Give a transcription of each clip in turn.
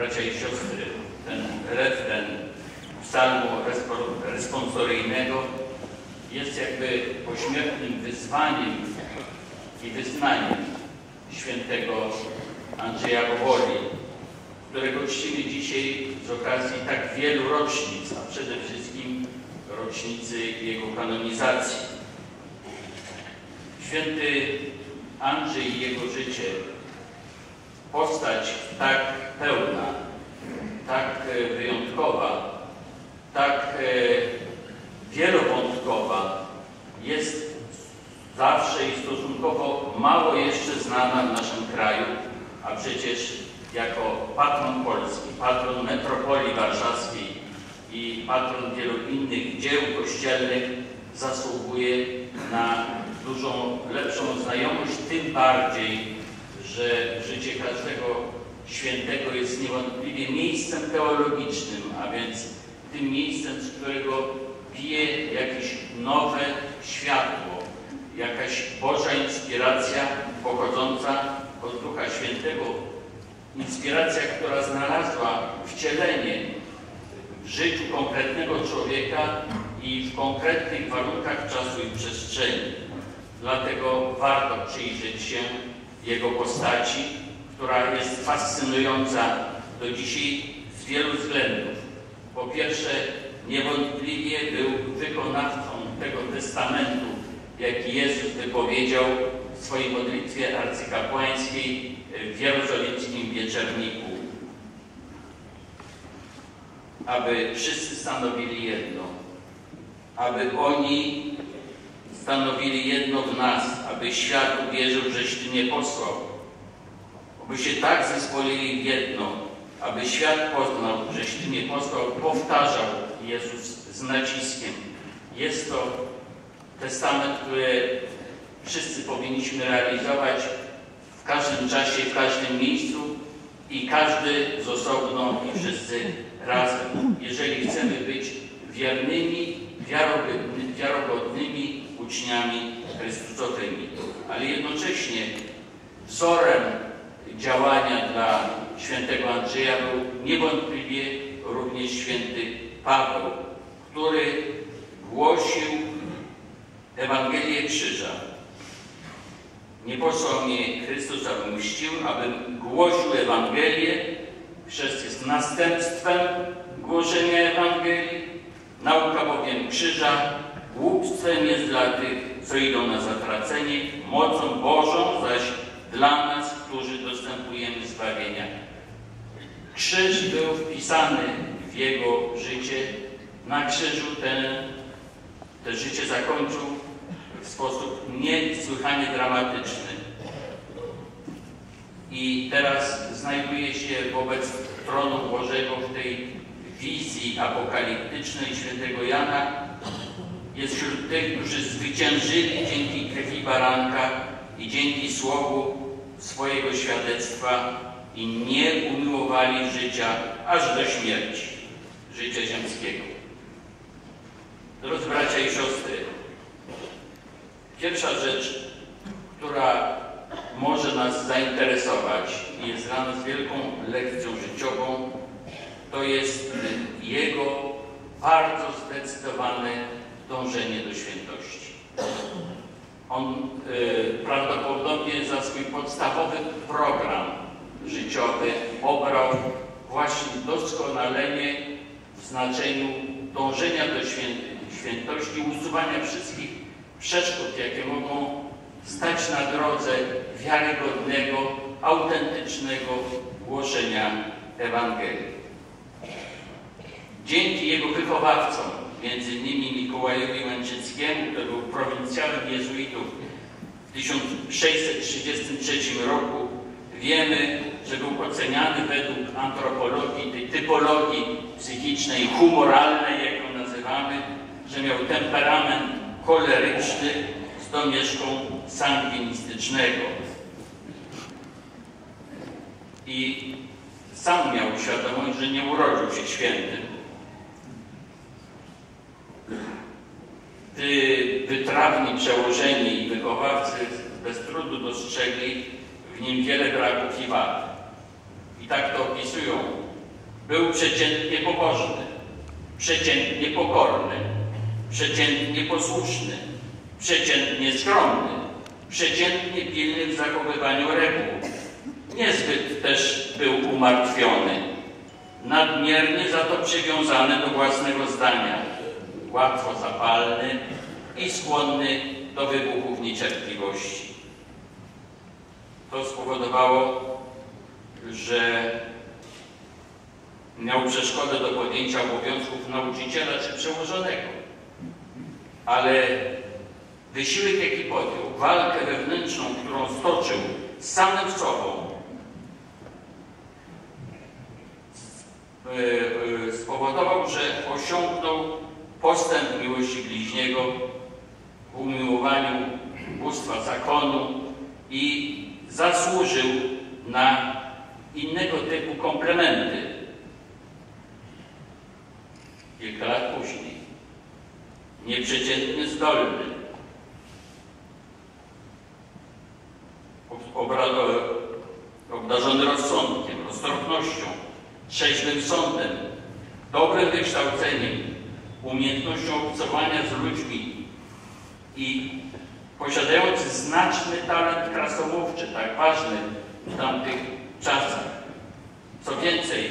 bracia i siostry, ten refren psalmu responsoryjnego jest jakby pośmiertnym wyzwaniem i wyznaniem świętego Andrzeja Boboli, którego czcimy dzisiaj z okazji tak wielu rocznic, a przede wszystkim rocznicy jego kanonizacji. Święty Andrzej i jego życie, postać tak pełna, tak e, wyjątkowa, tak e, wielowątkowa, jest zawsze i stosunkowo mało jeszcze znana w naszym kraju, a przecież jako patron Polski, patron metropolii warszawskiej i patron wielu innych dzieł kościelnych zasługuje na dużą lepszą znajomość, tym bardziej, że życie każdego świętego jest niewątpliwie miejscem teologicznym, a więc tym miejscem, z którego bije jakieś nowe światło, jakaś Boża inspiracja pochodząca od Ducha Świętego, inspiracja, która znalazła wcielenie w życiu konkretnego człowieka i w konkretnych warunkach czasu i przestrzeni. Dlatego warto przyjrzeć się jego postaci, która jest fascynująca do dzisiaj z wielu względów. Po pierwsze, niewątpliwie był wykonawcą tego testamentu, jaki Jezus wypowiedział w swojej modlitwie arcykapłańskiej w jerozolimskim wieczerniku. Aby wszyscy stanowili jedno, aby oni stanowili jedno w nas, aby świat uwierzył, żeś Ty nie posłał. Aby się tak zespolili w jedno, aby świat poznał, żeś Ty nie posłał, powtarzał Jezus z naciskiem. Jest to testament, który wszyscy powinniśmy realizować w każdym czasie, w każdym miejscu i każdy z osobno i wszyscy razem, jeżeli chcemy być wiernymi, wiarogodnymi uczniami Chrystusowymi. Ale jednocześnie wzorem działania dla świętego Andrzeja był niewątpliwie również święty Paweł, który głosił Ewangelię Krzyża. Nie posłał mnie Chrystus, abym mścił, abym głosił Ewangelię. Chrzest jest następstwem głoszenia Ewangelii. Nauka bowiem krzyża głupstwem jest dla tych, idą na zatracenie, mocą Bożą zaś dla nas, którzy dostępujemy zbawienia. Krzyż był wpisany w jego życie. Na krzyżu ten, to życie zakończył w sposób niesłychanie dramatyczny. I teraz znajduje się wobec tronu Bożego w tej wizji apokaliptycznej świętego Jana. Jest wśród tych, którzy zwyciężyli dzięki krwi baranka i dzięki słowu swojego świadectwa i nie umiłowali życia aż do śmierci, życia ziemskiego. Drodzy bracia i siostry, pierwsza rzecz, która może nas zainteresować i jest dla nas wielką lekcją życiową, to jest jego bardzo zdecydowane dążenie do świętości. On y, prawdopodobnie za swój podstawowy program życiowy obrał właśnie doskonalenie w znaczeniu dążenia do świętości, usuwania wszystkich przeszkód, jakie mogą stać na drodze wiarygodnego, autentycznego głoszenia Ewangelii. Dzięki jego wychowawcom, między innymi Mikołajowi Łęczyckiemu, który był prowincjalem jezuitów w 1633 roku, wiemy, że był oceniany według antropologii, tej typologii psychicznej, humoralnej, jak ją nazywamy, że miał temperament choleryczny z domieszką sanguinistycznego. I sam miał świadomość, że nie urodził się świętym. Ty wytrawni przełożeni i wychowawcy bez trudu dostrzegli w nim wiele braków i wad. I tak to opisują Był przeciętnie pobożny, przeciętnie pokorny, przeciętnie posłuszny, przeciętnie skromny, przeciętnie pilny w zachowywaniu reguł. Niezbyt też był umartwiony, nadmiernie za to przywiązany do własnego zdania, łatwo zapalny i skłonny do wybuchów niecierpliwości. To spowodowało, że miał przeszkodę do podjęcia obowiązków nauczyciela czy przełożonego. Ale wysiłek, jaki podjął, walkę wewnętrzną, którą stoczył z samym sobą, e, e, spowodował, że osiągnął postęp miłości bliźniego w umiłowaniu bóstwa zakonu i zasłużył na innego typu komplementy kilka lat później. Nieprzeciętnie zdolny. Obdarzony rozsądkiem, roztropnością, trzeźwym sądem, dobrym wykształceniem, umiejętnością obcowania z ludźmi i posiadający znaczny talent krasomówczy, tak ważny w tamtych czasach. Co więcej,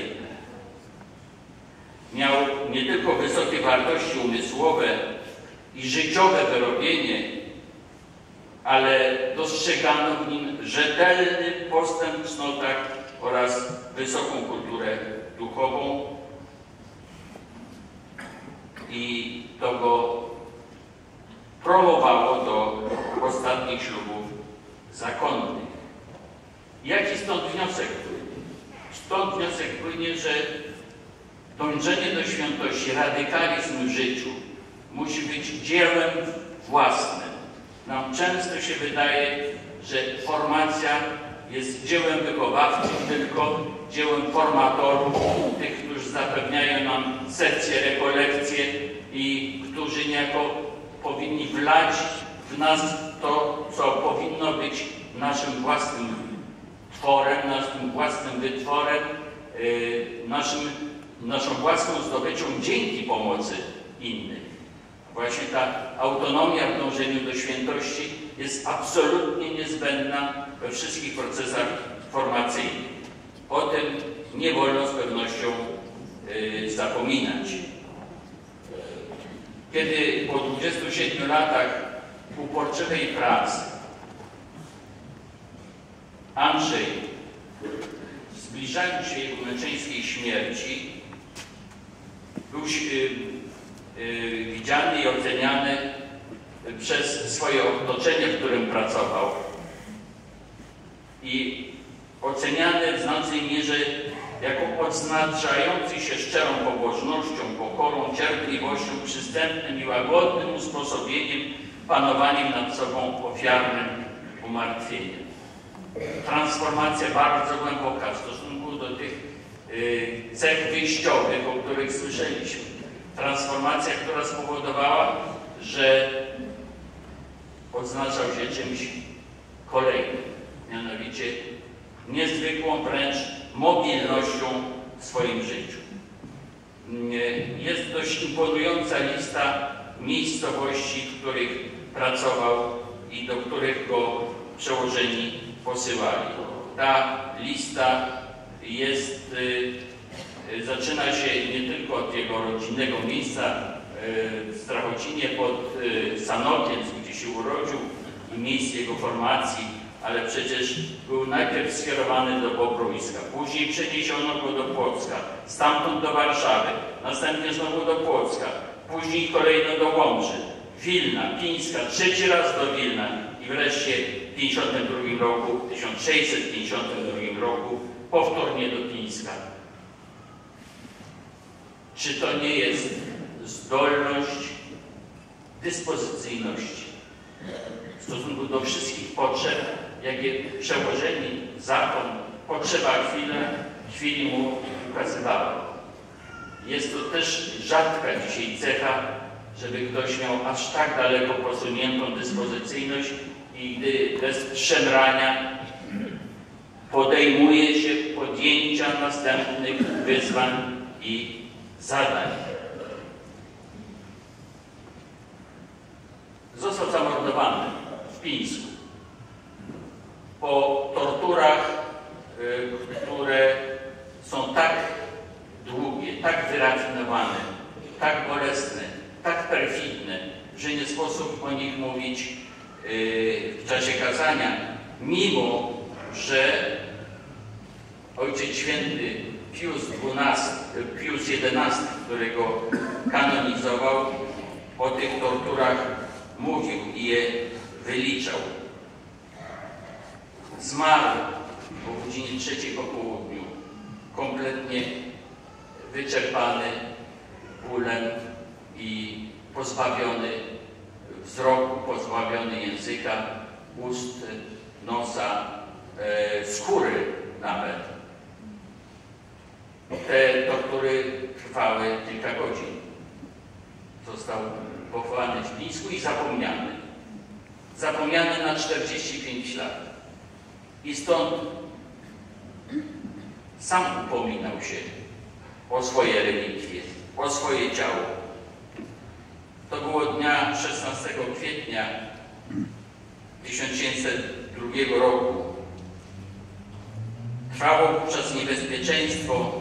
miał nie tylko wysokie wartości umysłowe i życiowe wyrobienie, ale dostrzegano w nim rzetelny postęp w cnotach oraz wysoką kulturę duchową i to go promowało do ostatnich ślubów zakonnych. Jaki stąd wniosek płynie? Stąd wniosek płynie, że Dążenie do świętości, radykalizm w życiu musi być dziełem własnym. Nam często się wydaje, że formacja jest dziełem wychowawczym, tylko dziełem formatorów, tych, zapewniają nam sekcje, rekolekcje i którzy niejako powinni wlać w nas to, co powinno być naszym własnym tworem, naszym własnym wytworem, yy, naszym naszą własną zdobyczą dzięki pomocy innych. Właśnie ta autonomia w dążeniu do świętości jest absolutnie niezbędna we wszystkich procesach formacyjnych. O tym nie wolno z pewnością zapominać. Kiedy po 27 latach uporczywej pracy Andrzej, zbliżając się jego męczeńskiej śmierci, był y, y, widziany i oceniany przez swoje otoczenie, w którym pracował. I oceniany w znacznej mierze jako odznaczający się szczerą pobożnością, pokorą, cierpliwością, przystępnym i łagodnym usposobieniem, panowaniem nad sobą ofiarnym umartwieniem. Transformacja bardzo głęboka w stosunku do tych Y, cech wyjściowych, o których słyszeliśmy. Transformacja, która spowodowała, że odznaczał się czymś kolejnym, mianowicie niezwykłą wręcz mobilnością w swoim życiu. Y, jest dość imponująca lista miejscowości, w których pracował i do których go przełożeni posyłali. Ta lista jest, y, y, zaczyna się nie tylko od jego rodzinnego miejsca y, w Strachocinie pod Sanokiem, gdzie się urodził i miejsce jego formacji, ale przecież był najpierw skierowany do Bobrowiska, później przeniesiono go do Płocka, stamtąd do Warszawy, następnie znowu do Płocka, później kolejno do Łomży, Wilna, Pińska, trzeci raz do Wilna i wreszcie w 1952 roku, 1652 roku powtórnie do Pińska. Czy to nie jest zdolność dyspozycyjności w stosunku do wszystkich potrzeb, jakie przełożeni zakon potrzeba chwilę, chwili mu ukazywały. Jest to też rzadka dzisiaj cecha, żeby ktoś miał aż tak daleko posuniętą dyspozycyjność i gdy bez szemrania podejmuje się podjęcia następnych wyzwań i zadań. Został zamordowany w Pińsku po torturach, y, które są tak długie, tak wyrafinowane, tak bolesne, tak perfidne, że nie sposób o nich mówić y, w czasie kazania, mimo że Ojciec Święty Pius XII, Pius XI, którego kanonizował, o tych torturach mówił i je wyliczał. Zmarł o godzinie trzeciej po południu, wyczerpany bólem i pozbawiony wzroku, pozbawiony języka, ust, nosa, e, skóry nawet. Te tortury trwały kilka godzin. Został pochowany w Pińsku i zapomniany. Zapomniany na 45 lat. I stąd sam upominał się o swoje relikwie, o swoje ciało. To było dnia 16 kwietnia 1902 roku. Trwało wówczas niebezpieczeństwo,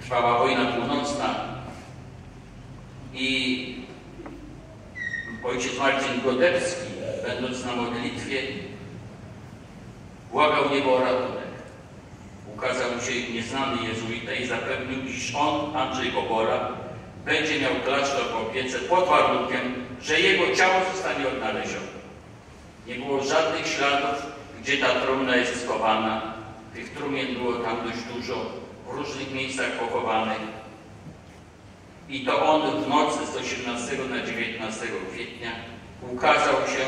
trwała wojna północna i ojciec Marcin Godewski, będąc na modlitwie, błagał niebo o ratunek. Ukazał się nieznany jezuita i zapewnił, iż on, Andrzej Bobola, będzie miał klasztor w opiece pod warunkiem, że jego ciało zostanie odnalezione. Nie było żadnych śladów, gdzie ta trumna jest schowana. Tych trumien było tam dość dużo, w różnych miejscach pochowanych. I to on w nocy z 18 na 19 kwietnia ukazał się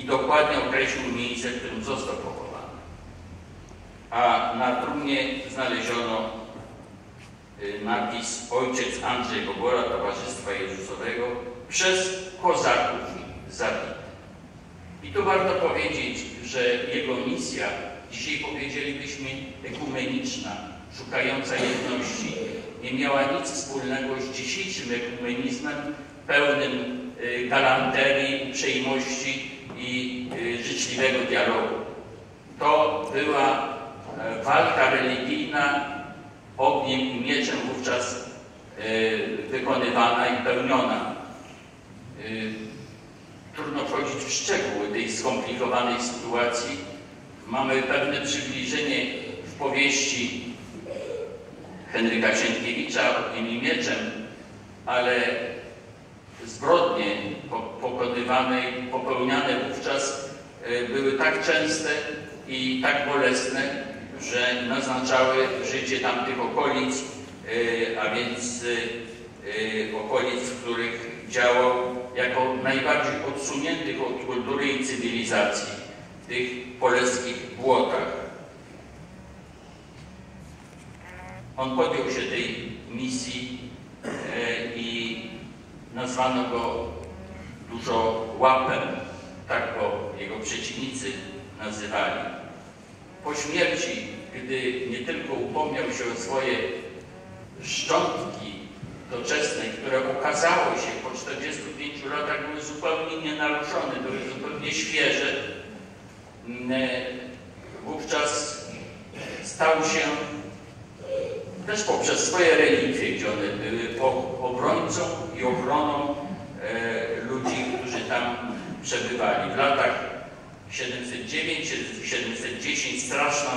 i dokładnie określił miejsce, w którym został pochowany. A na trumnie znaleziono y, napis Ojciec Andrzej Bobora Towarzystwa Jezusowego przez kozaków zabity. I tu warto powiedzieć, że jego misja, dzisiaj powiedzielibyśmy ekumeniczna, szukająca jedności, nie miała nic wspólnego z dzisiejszym ekumenizmem pełnym y, galanterii, uprzejmości i y, życzliwego dialogu. To była walka religijna ogniem i mieczem wówczas e, wykonywana i pełniona. E, trudno wchodzić w szczegóły tej skomplikowanej sytuacji. Mamy pewne przybliżenie w powieści Henryka Sienkiewicza ogniem i mieczem, ale zbrodnie pokonywane i popełniane wówczas były tak częste i tak bolesne, że naznaczały życie tamtych okolic, a więc okolic, w których działał jako najbardziej odsuniętych od kultury i cywilizacji w tych poleskich błotach. On podjął się tej misji i nazwano go dużo łapem, tak go jego przeciwnicy nazywali. Po śmierci, gdy nie tylko upomniał się o swoje szczątki doczesne, które okazało się po 45 latach były zupełnie nienaruszone, były zupełnie świeże, mm, wówczas stał się też poprzez swoje relikwie, gdzie one były obrońcą i ochroną e, ludzi, którzy tam przebywali. W latach 709-710 straszna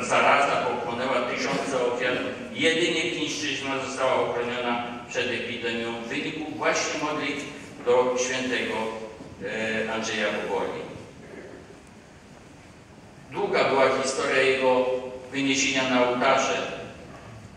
zaraza pochłonęła tysiące ofiar. Jedynie Chińszczyzna została ochroniona przed epidemią w wyniku właśnie modlitw do świętego e, Andrzeja Boboli. Długa była historia jego wyniesienia na ołtarze.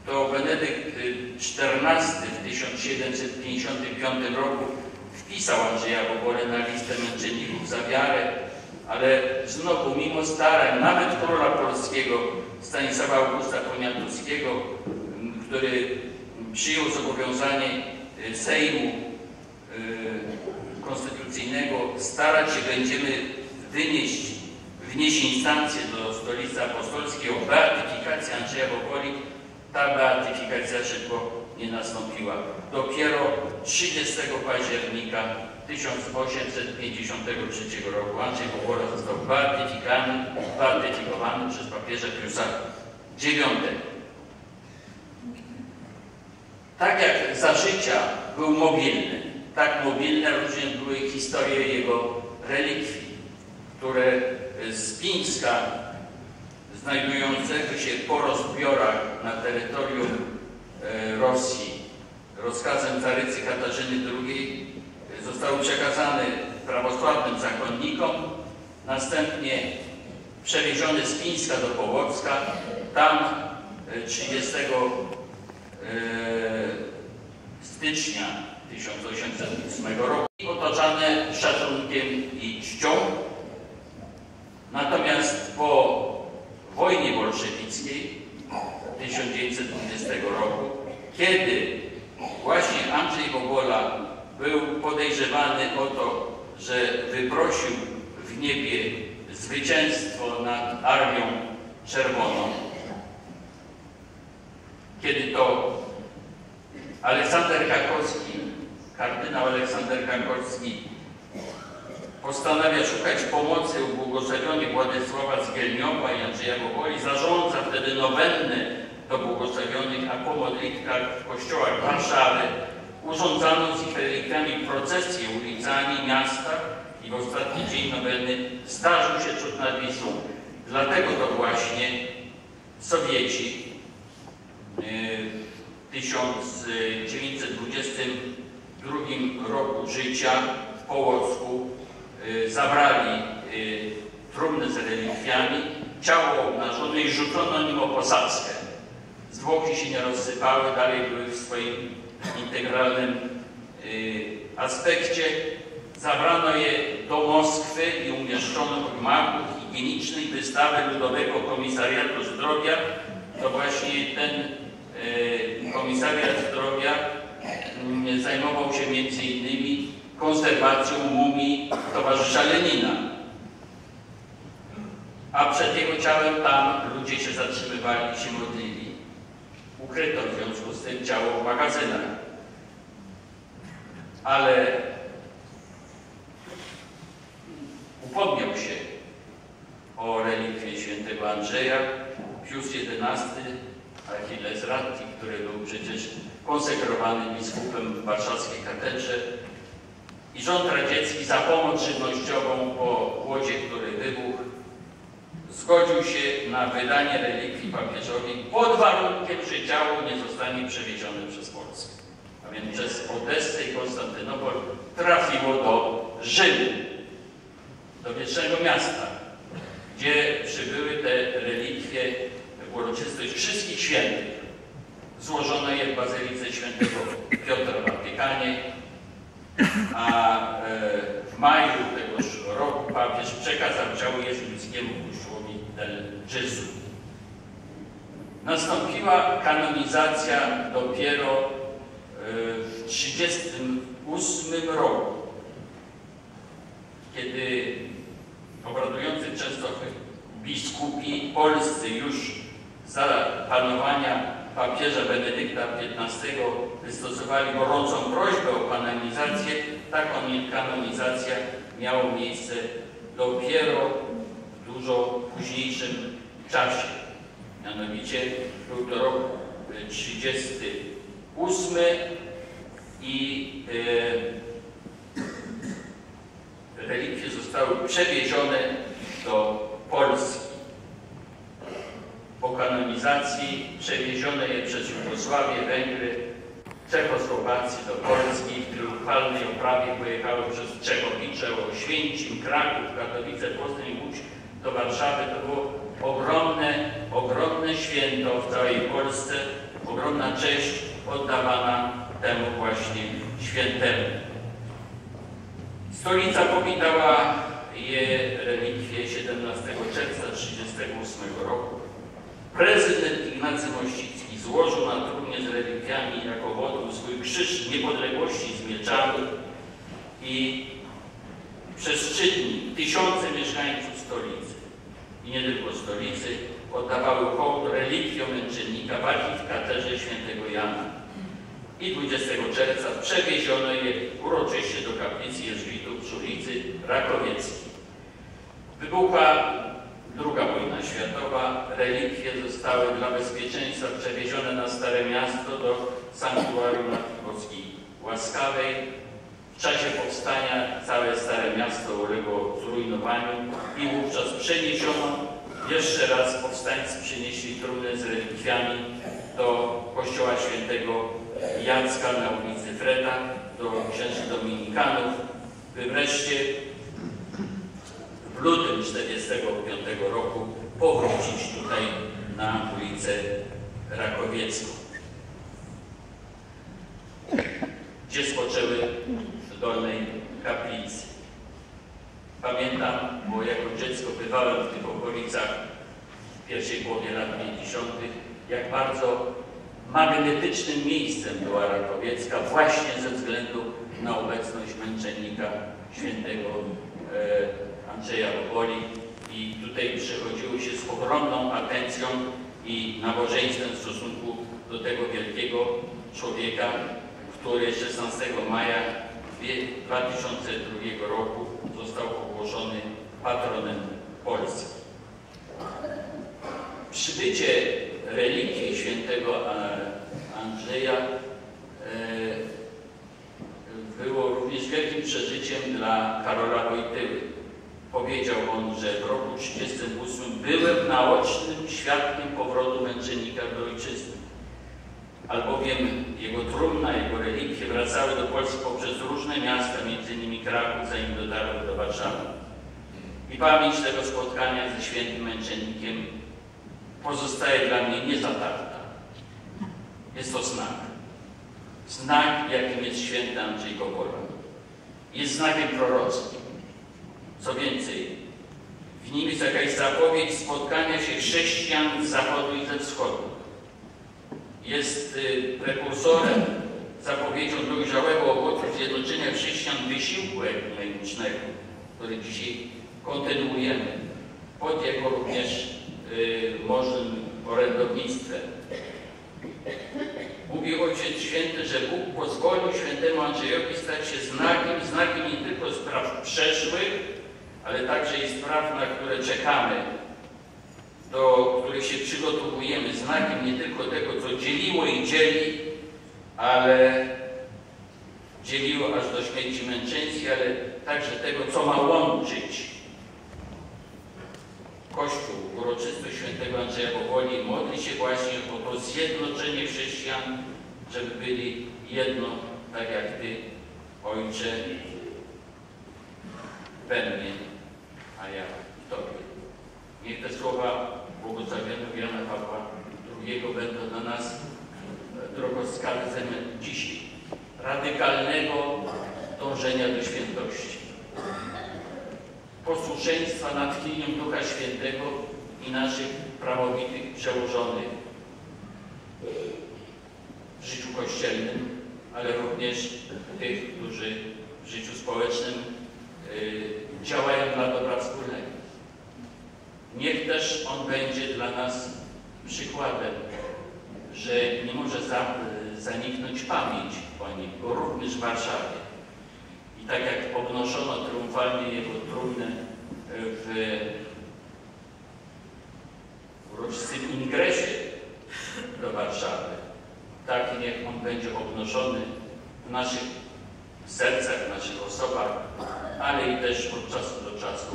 To Benedykt XIV w 1755 roku wpisał Andrzeja Bobolę na listę męczenników za wiarę, ale znowu mimo starań nawet króla polskiego Stanisława Augusta Poniatowskiego, który przyjął zobowiązanie y, Sejmu y, Konstytucyjnego, starać się będziemy wynieść wniesie instancję do stolicy apostolskiej o beatyfikację Andrzeja Boboli, ta beatyfikacja szybko nie nastąpiła. Dopiero 30 października 1853 roku Andrzej Bobola został beatyfikowany, beatyfikowany przez papieża Piusa IX. Tak jak za życia był mobilny, tak mobilne różnie były historie jego relikwii, które z Pińska, znajdującego się po rozbiorach na terytorium e, Rosji, rozkazem carycy Katarzyny II zostały przekazane prawosławnym zakonnikom, następnie przewieziony z Pińska do Połocka, tam 30 e, stycznia 1808 roku otaczane szacunkiem i czcią. Natomiast po wojnie bolszewickiej 1920 roku, kiedy właśnie Andrzej Bogola był podejrzewany o to, że wyprosił w niebie zwycięstwo nad Armią Czerwoną, kiedy to Aleksander Karkowski, kardynał Aleksander Karkowski postanawia szukać pomocy u błogosławionych Władysława z Gielniowa i Andrzeja Boboli, zarządza wtedy nowenny do błogosławionych, a po modlitwach w kościołach Warszawy urządzano z ich relikwiami procesje ulicami miasta i w ostatni dzień noweny zdarzył się cud nad Wisłą. Dlatego to właśnie Sowieci w 1922 roku życia w Połocku y, zabrali y, trumny z relikwiami, ciało obnażone i rzucono nim o posadzkę. Zwłoki się nie rozsypały, dalej były w swoim integralnym y, aspekcie. Zabrano je do Moskwy i umieszczono w gmachu higienicznej wystawy Ludowego Komisariatu Zdrowia. To właśnie ten y, Komisariat Zdrowia y, zajmował się między innymi konserwacją mumii towarzysza Lenina. A przed jego ciałem tam ludzie się zatrzymywali i się modlili. Ukryto w związku z tym ciało w magazynach. Ale upomniał się o relikwie świętego Andrzeja, Pius XI, Achilles Ratti, który był przecież konsekrowany biskupem w warszawskiej katedrze i rząd radziecki za pomoc żywnościową po głodzie, który wybuchł, zgodził się na wydanie relikwii papieżowi pod warunkiem, że ciało nie zostanie przewiezione przez Polskę. A więc przez Odessę i Konstantynopol trafiło do Rzymu, do wiecznego miasta, gdzie przybyły te relikwie uroczystość wszystkich świętych. Złożono je w Bazylice Świętego Piotra w Watykanie, a e, w maju tegoż roku papież przekazał ciało jezuickiemu kościołowi del Gesù. Nastąpiła kanonizacja dopiero e, w 1938 roku, kiedy obradujący często biskupi polscy już za panowania papieża Benedykta XV wystosowali gorącą prośbę o kanonizację, ta kanonizacja miała miejsce dopiero w dużo późniejszym czasie. Mianowicie był to rok 38 i e, relikwie zostały przewiezione do Polski po kanonizacji przewiezione je przez Jugosławię, Węgry, Czechosłowację do Polski. W triumfalnej oprawie pojechały przez Czechowicze, Oświęcim, Kraków, Katowice, Poznań, Łódź do Warszawy. To było ogromne, ogromne święto w całej Polsce, ogromna cześć oddawana temu właśnie świętemu. Stolica powitała je relikwie 17 czerwca 1938 roku. Prezydent Ignacy Mościcki złożył na trumnie z relikwiami jako wodą swój krzyż niepodległości z mieczami i przez trzy dni tysiące mieszkańców stolicy i nie tylko stolicy oddawały hołd relikwiom męczennika walki w katedrze świętego Jana. I 20 czerwca przewieziono je uroczyście do kaplicy jezuitów przy ulicy Rakowieckiej. Wybuchła druga wojna światowa. Relikwie zostały dla bezpieczeństwa przewiezione na Stare Miasto do sanktuarium Matki Łaskawej. W czasie powstania całe Stare Miasto uległo zrujnowaniu i wówczas przeniesiono jeszcze raz powstańcy przynieśli trumnę z relikwiami do kościoła świętego Jacka na ulicy Freda, do księży dominikanów, by wreszcie w lutym 1945 roku powrócić tutaj na ulicę Rakowiecką, gdzie spoczęły w Dolnej Kaplicy. Pamiętam, bo jako dziecko bywałem w tych okolicach w pierwszej połowie lat 50., jak bardzo magnetycznym miejscem była Rakowiecka właśnie ze względu na obecność męczennika świętego e, Andrzeja Boboli i tutaj przychodziło się z ogromną atencją i nabożeństwem w stosunku do tego wielkiego człowieka, który 16 maja 2002 roku został ogłoszony patronem Polski. Przybycie relikwii świętego Andrzeja e, było również wielkim przeżyciem dla Karola Wojtyły. Powiedział on, że w roku 1938 byłem naocznym świadkiem powrotu męczennika do ojczyzny, albowiem jego trumna, jego relikwie wracały do Polski poprzez różne miasta, m.in. Kraków, zanim dotarły do Warszawy. I pamięć tego spotkania ze świętym męczennikiem pozostaje dla mnie niezatarta. Jest to znak. Znak, jakim jest święty Andrzej Gogola. Jest znakiem prorockim. Co więcej, w nim jest jakaś zapowiedź spotkania się chrześcijan z zachodu i ze wschodu. Jest y, prekursorem, zapowiedzią dojrzałego owocu zjednoczenia chrześcijan wysiłku ekumenicznego, który dzisiaj kontynuujemy, pod jego również y, możnym orędownictwem. Mówi Ojciec Święty, że Bóg pozwolił świętemu Andrzejowi stać się znakiem, znakiem nie tylko spraw przeszłych, ale także i spraw, na które czekamy, do których się przygotowujemy, znakiem nie tylko tego, co dzieliło i dzieli, ale dzieliło aż do śmierci męczeńskiej, ale także tego, co ma łączyć. Kościół, uroczystość świętego Andrzeja Powoli modli się właśnie o to zjednoczenie chrześcijan, żeby byli jedno, tak jak Ty, Ojcze, we mnie, a ja Tobie. Niech te słowa błogosławionego Jana Pawła II będą dla nas drogowskazem dzisiaj radykalnego dążenia do świętości, posłuszeństwa natchnieniem Ducha Świętego i naszych prawowitych przełożonych w życiu kościelnym, ale również tych, którzy w życiu społecznym y, działają dla dobra wspólnego. Niech też On będzie dla nas przykładem, że nie może za, zaniknąć pamięć o Nim, bo również w Warszawie. I tak jak obnoszono triumfalnie Jego trumnę w uroczystym ingresie do Warszawy, tak niech On będzie obnoszony w naszych sercach, naszych osobach, ale i też od czasu do czasu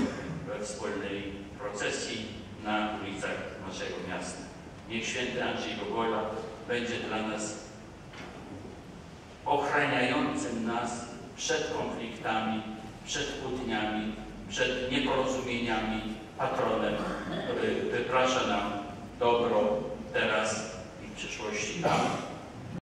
we wspólnej procesji na ulicach naszego miasta. Niech święty Andrzej Gogola będzie dla nas ochraniającym nas przed konfliktami, przed kłótniami, przed nieporozumieniami, patronem, który wyprasza nam dobro teraz i w przyszłości.